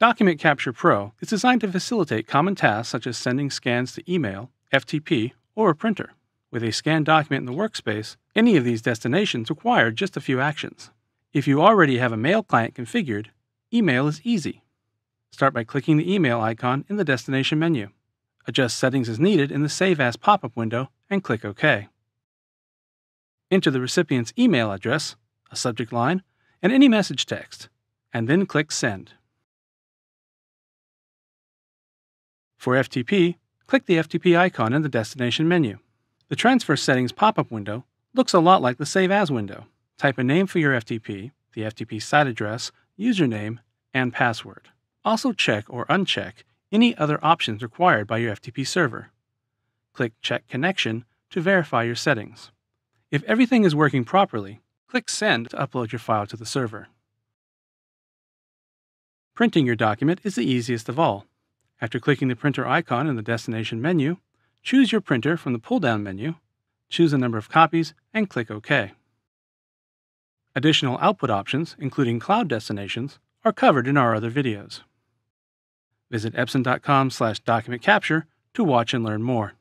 Document Capture Pro is designed to facilitate common tasks such as sending scans to email, FTP, or a printer. With a scanned document in the workspace, any of these destinations require just a few actions. If you already have a mail client configured, email is easy. Start by clicking the email icon in the destination menu. Adjust settings as needed in the Save As pop up window and click OK. Enter the recipient's email address, a subject line, and any message text, and then click Send. For FTP, click the FTP icon in the destination menu. The Transfer Settings pop up window looks a lot like the Save As window. Type a name for your FTP, the FTP site address, username, and password. Also check or uncheck any other options required by your FTP server. Click Check Connection to verify your settings. If everything is working properly, click Send to upload your file to the server. Printing your document is the easiest of all. After clicking the printer icon in the destination menu, choose your printer from the pull-down menu, choose the number of copies, and click OK. Additional output options, including cloud destinations, are covered in our other videos. Visit epson.com slash document capture to watch and learn more.